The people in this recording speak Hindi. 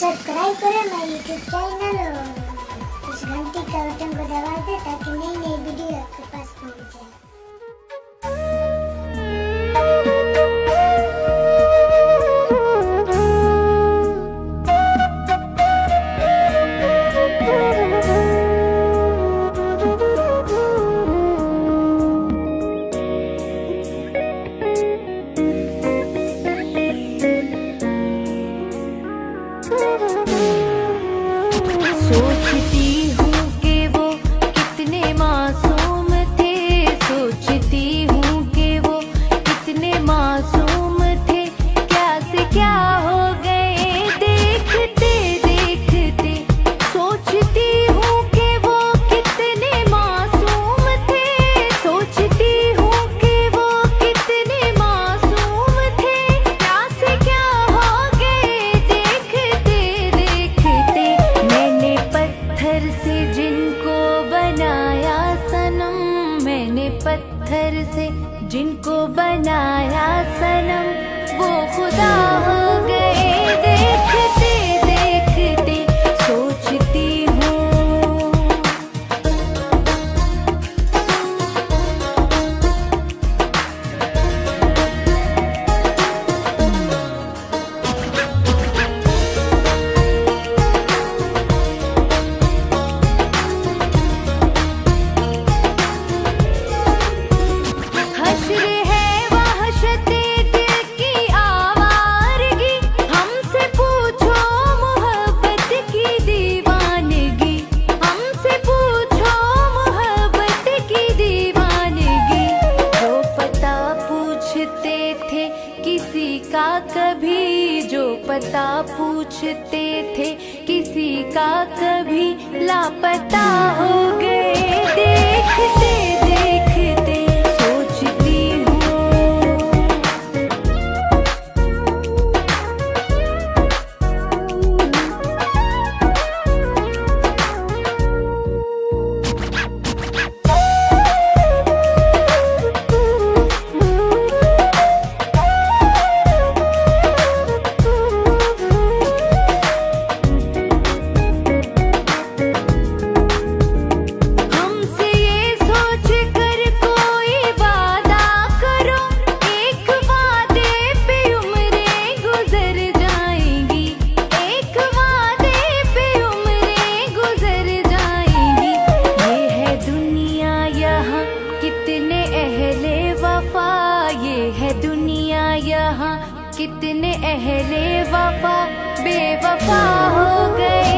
सब्सक्राइब करें मेरा यूट्यूब चैनल और इस घंटी का बटन को दबा दें Sou पत्थर से जिनको बनाया सनम वो खुदा हो गए पता पूछते थे किसी का कभी लापता हो गया। यहाँ कितने अहले वफा बेवफा हो गए।